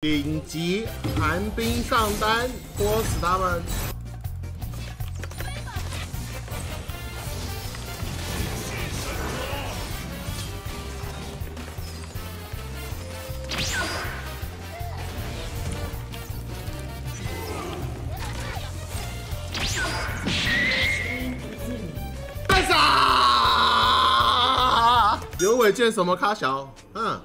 顶级寒冰上单，拖死他们！干啥？刘伟健什么卡小？嗯。